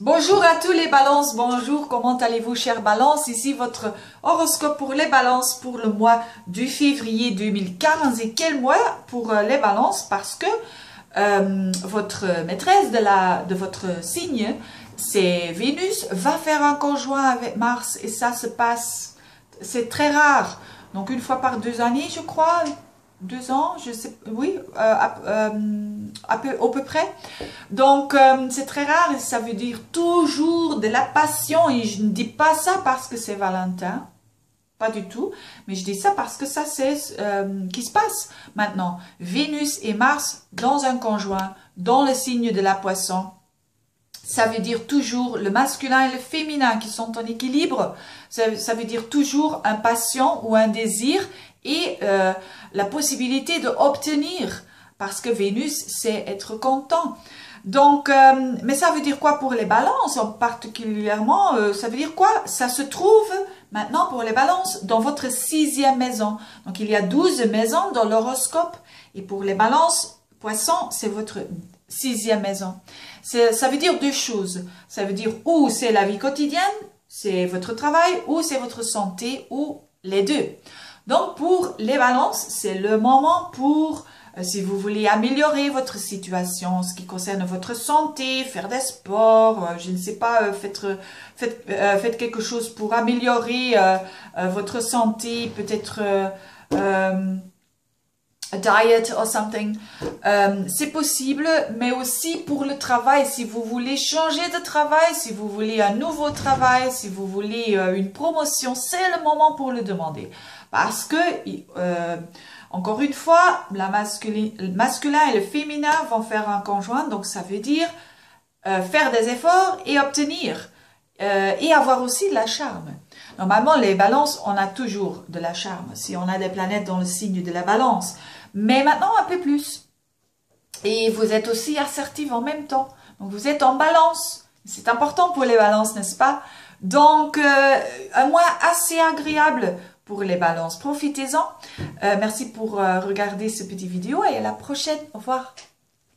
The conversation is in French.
Bonjour à tous les balances, bonjour, comment allez-vous chers balances Ici votre horoscope pour les balances pour le mois du février 2015 et quel mois pour euh, les balances? Parce que euh, votre maîtresse de, la, de votre signe, c'est Vénus, va faire un conjoint avec Mars. Et ça se passe, c'est très rare. Donc une fois par deux années je crois, deux ans, je sais, oui, euh, à, peu, peu près. Donc, euh, c'est très rare et ça veut dire toujours de la passion. Et je ne dis pas ça parce que c'est Valentin, pas du tout, mais je dis ça parce que ça, c'est euh, qui se passe maintenant. Vénus et Mars dans un conjoint, dans le signe de la poisson. Ça veut dire toujours le masculin et le féminin qui sont en équilibre. Ça veut dire toujours un passion ou un désir et euh, la possibilité de obtenir parce que Vénus c'est être content. Donc euh, mais ça veut dire quoi pour les balances? Particulièrement euh, ça veut dire quoi? Ça se trouve maintenant pour les balances dans votre sixième maison. Donc il y a douze maisons dans l'horoscope. Et pour les balances poisson c'est votre sixième maison. Ça veut dire deux choses. Ça veut dire ou c'est la vie quotidienne c'est votre travail ou c'est votre santé ou les deux donc pour les balances, c'est le moment pour, euh, si vous voulez améliorer votre situation, ce qui concerne votre santé, faire des sports, euh, je ne sais pas, euh, faites, quelque chose pour améliorer votre santé, peut-être diet or something. c'est possible, mais aussi pour le travail, si vous voulez changer de travail, si vous voulez un nouveau travail, si vous voulez une promotion, c'est le moment pour le demander. Parce que, euh, encore une fois, la le masculin et le féminin vont faire un conjoint, donc ça veut dire euh, faire des efforts et obtenir. Euh, et avoir aussi de la charme. Normalement, les balances, on a toujours de la charme, si on a des planètes dans le signe de la balance. Mais maintenant, un peu plus. Et vous êtes aussi assertive en même temps. Donc, vous êtes en balance. C'est important pour les balances, n'est-ce pas? Donc, un mois assez agréable pour les balances. Profitez-en. Euh, merci pour euh, regarder ce petit vidéo et à la prochaine. Au revoir.